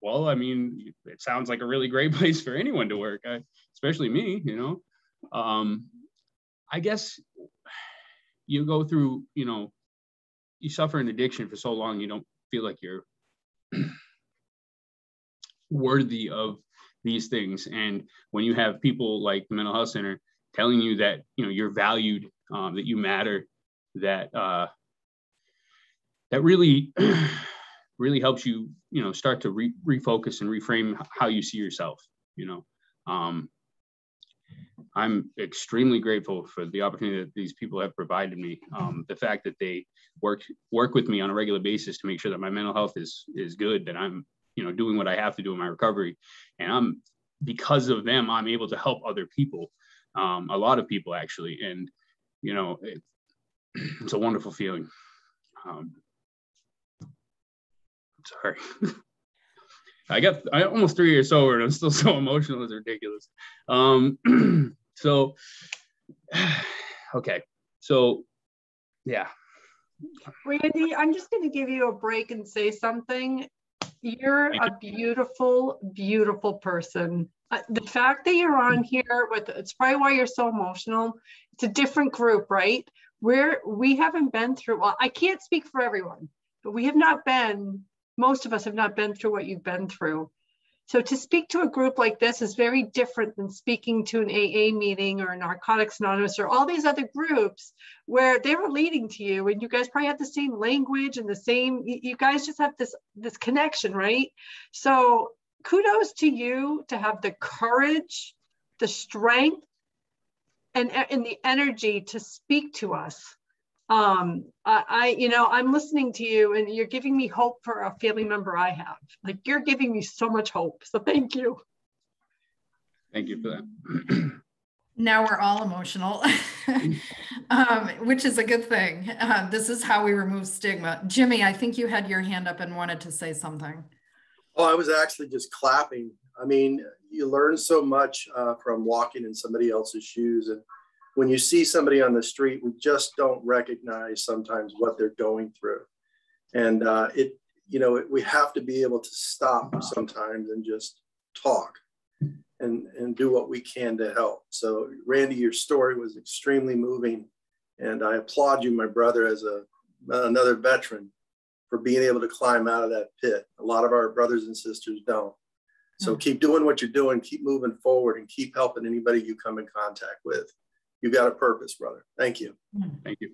well I mean it sounds like a really great place for anyone to work I, especially me you know? Um I guess you go through you know you suffer an addiction for so long you don't feel like you're worthy of these things. And when you have people like the mental health center telling you that you know you're valued um, that you matter that uh, that really really helps you you know start to re- refocus and reframe how you see yourself you know um, I'm extremely grateful for the opportunity that these people have provided me. Um, the fact that they work work with me on a regular basis to make sure that my mental health is is good, that I'm you know doing what I have to do in my recovery, and I'm because of them I'm able to help other people, um, a lot of people actually, and you know it, it's a wonderful feeling. Um, sorry. I got I almost three years sober and I'm still so emotional. It's ridiculous. Um, so, okay. So, yeah. Randy, I'm just going to give you a break and say something. You're a beautiful, beautiful person. Uh, the fact that you're on here with it's probably why you're so emotional. It's a different group, right? Where we haven't been through. Well, I can't speak for everyone, but we have not been. Most of us have not been through what you've been through. So to speak to a group like this is very different than speaking to an AA meeting or a Narcotics Anonymous or all these other groups where they were leading to you and you guys probably have the same language and the same, you guys just have this, this connection, right? So kudos to you to have the courage, the strength, and, and the energy to speak to us um I, I you know i'm listening to you and you're giving me hope for a family member i have. Like you're giving me so much hope so thank you. Thank you for that. Now we're all emotional um, which is a good thing. Uh, this is how we remove stigma. Jimmy i think you had your hand up and wanted to say something. Oh i was actually just clapping. I mean you learn so much uh, from walking in somebody else's shoes and when you see somebody on the street, we just don't recognize sometimes what they're going through. And uh, it, you know, we have to be able to stop sometimes and just talk and, and do what we can to help. So, Randy, your story was extremely moving. And I applaud you, my brother, as a, another veteran for being able to climb out of that pit. A lot of our brothers and sisters don't. So, mm. keep doing what you're doing, keep moving forward, and keep helping anybody you come in contact with you got a purpose, brother. Thank you. Thank you.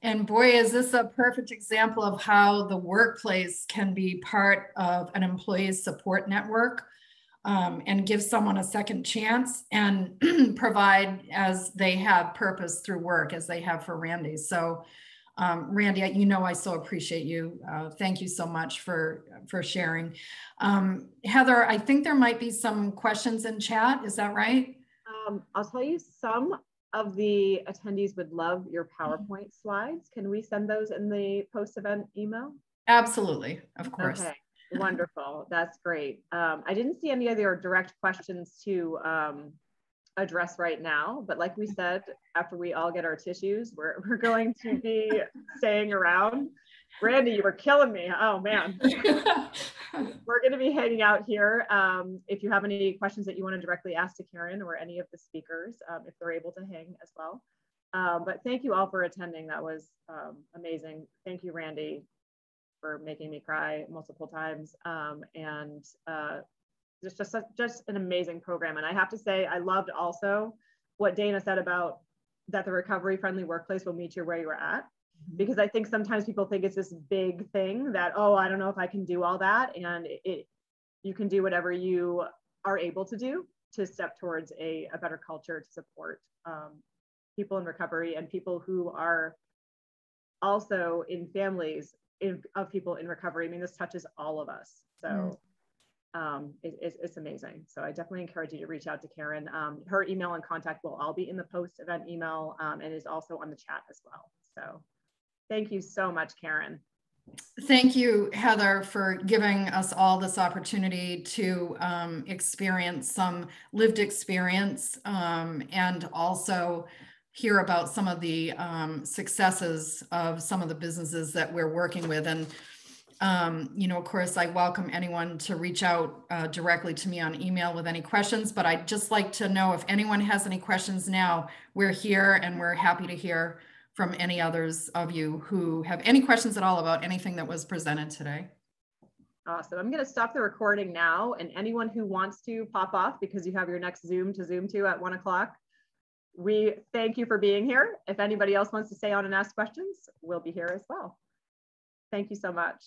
And boy, is this a perfect example of how the workplace can be part of an employee's support network um, and give someone a second chance and provide as they have purpose through work as they have for Randy. So um, Randy, you know I so appreciate you. Uh, thank you so much for, for sharing. Um, Heather, I think there might be some questions in chat. Is that right? Um, I'll tell you some of the attendees would love your PowerPoint slides. Can we send those in the post-event email? Absolutely, of course. Okay, wonderful. That's great. Um, I didn't see any other direct questions to um, address right now, but like we said, after we all get our tissues, we're, we're going to be staying around. Randy, you were killing me. Oh man. we're going to be hanging out here. Um, if you have any questions that you want to directly ask to Karen or any of the speakers, um, if they're able to hang as well. Um, but thank you all for attending. That was um, amazing. Thank you, Randy, for making me cry multiple times. Um, and uh, just, just, just an amazing program. And I have to say, I loved also what Dana said about that the recovery friendly workplace will meet you where you are at because I think sometimes people think it's this big thing that, oh, I don't know if I can do all that. And it, you can do whatever you are able to do to step towards a, a better culture to support um, people in recovery and people who are also in families in, of people in recovery. I mean, this touches all of us. So um, it, it's, it's, amazing. So I definitely encourage you to reach out to Karen. Um, her email and contact will all be in the post event email um, and is also on the chat as well. So Thank you so much, Karen. Thank you, Heather, for giving us all this opportunity to um, experience some lived experience um, and also hear about some of the um, successes of some of the businesses that we're working with. And, um, you know, of course, I welcome anyone to reach out uh, directly to me on email with any questions, but I'd just like to know if anyone has any questions now, we're here and we're happy to hear from any others of you who have any questions at all about anything that was presented today. Awesome. I'm going to stop the recording now. And anyone who wants to pop off because you have your next Zoom to Zoom to at one o'clock, we thank you for being here. If anybody else wants to stay on and ask questions, we'll be here as well. Thank you so much.